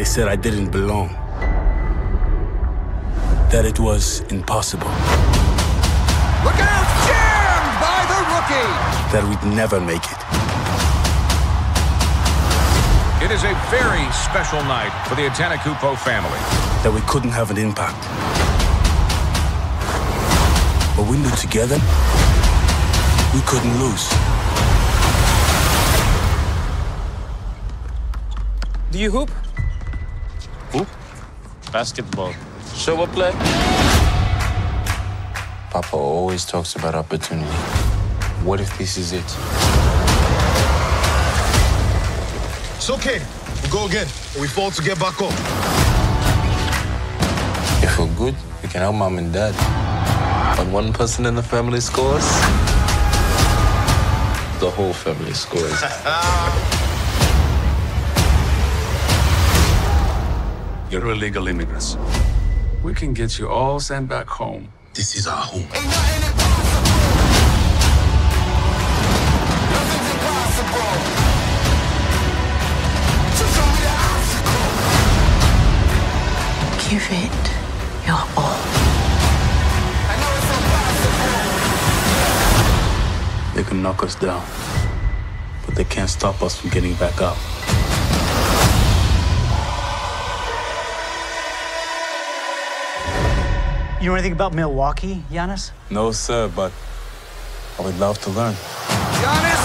They said I didn't belong. That it was impossible. Look out! Jammed by the rookie! That we'd never make it. It is a very special night for the Antetokounmpo family. That we couldn't have an impact. But we knew together we couldn't lose. Do you hoop? Hoop? Basketball. Show up play? Papa always talks about opportunity. What if this is it? It's okay. We go again. We fall to get back up. If we're good, we can help mom and dad. When one person in the family scores, the whole family scores. You're illegal immigrants. We can get you all sent back home. This is our home. Give it your all. They can knock us down, but they can't stop us from getting back up. You know anything about Milwaukee, Giannis? No, sir, but I would love to learn. Giannis